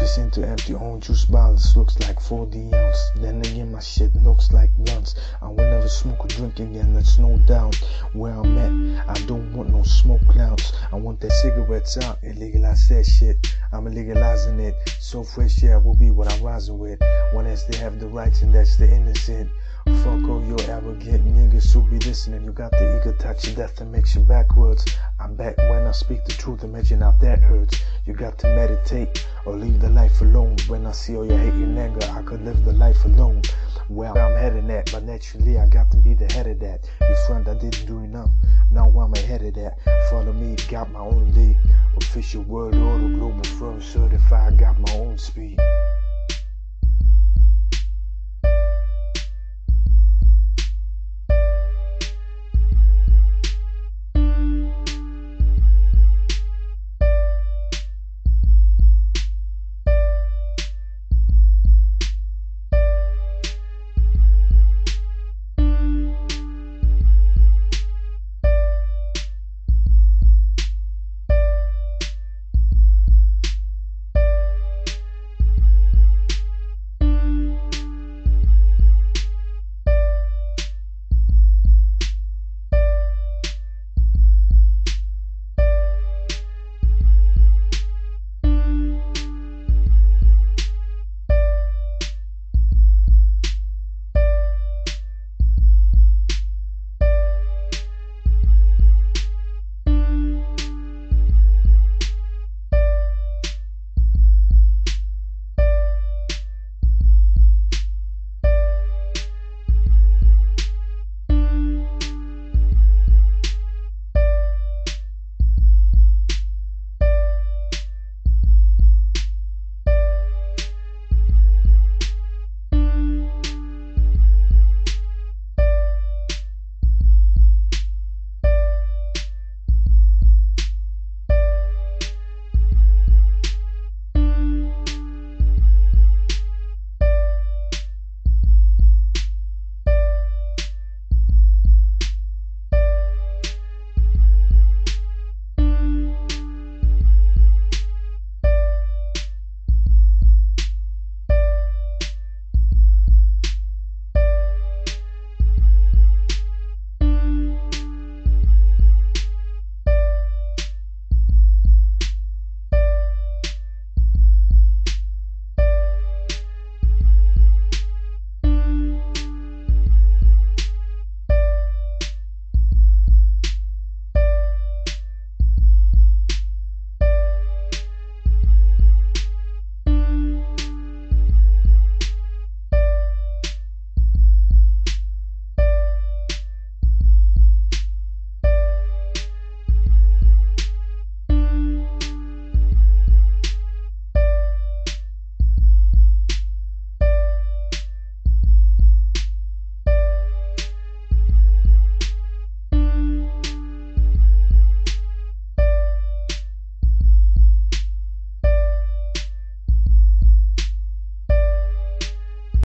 Listen to empty orange juice bottles, looks like 40 ounce. Then again, my shit looks like blunts. I will never smoke or drink again, that's no doubt. Where I'm at, I don't want no smoke clouds. I want that cigarettes out and legalize that shit. I'm legalizing it. So fresh air will be what I'm rising with. One has to have the rights, and that's the innocent. Fuck all your arrogant who be listening. You got the ego touch of death that makes you backwards. I'm back when I speak the truth. Imagine how that hurts. You got to meditate or leave the life alone. When I see all your hate and anger, I could live the life alone. Well, I'm heading that, but naturally I got to be the head of that. You friend, I didn't do enough. Now I'm ahead of that. Follow me, got my own league. Official world order, global firm certified, got my own speed.